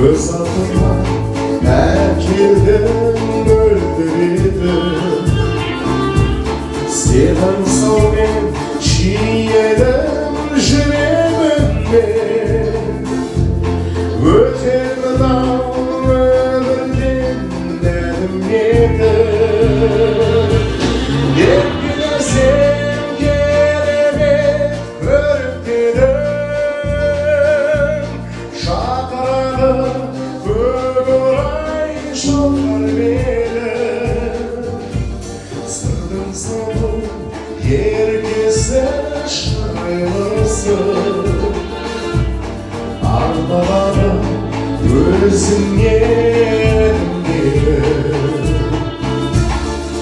Fırsatım Belki öldürüldü Sirdan savnem Çiğyeden Jüri өзіңнен мені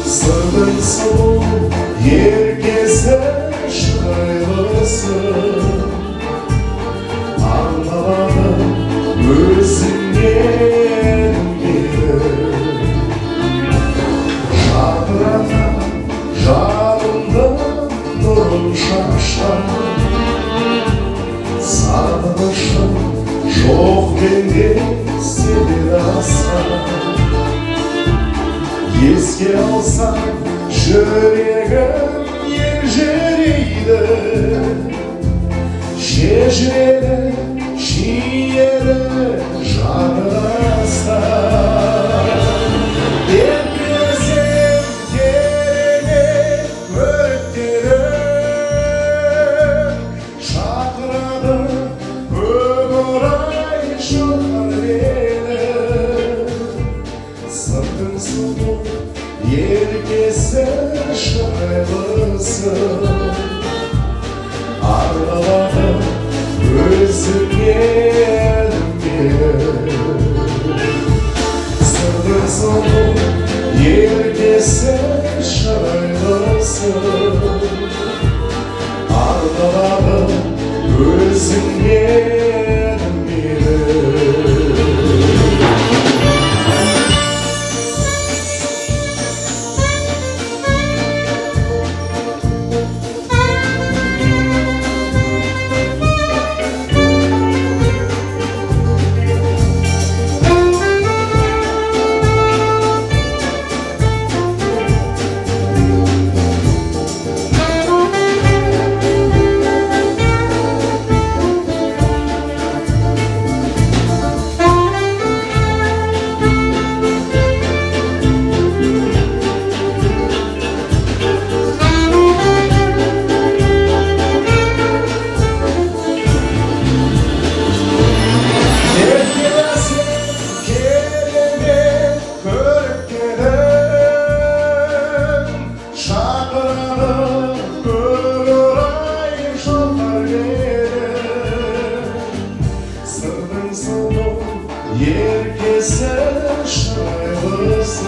сырдың сұлу еркесі шырайлысы арналады өзіңнен жадырата жанымды нұрын шашқан сағынышым жоқ менде сенен асқан еске алсам жүрегім елжірейді шежірелі сыртың сұлу еркесі шырайлысы арналады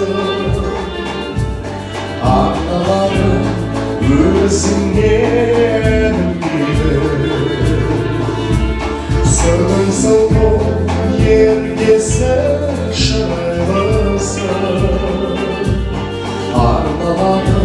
шырайлысы арналады өзіңнен мені сырдың сұлу еркесі шырайлысы арналады